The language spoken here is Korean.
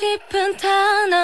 싶은 단어.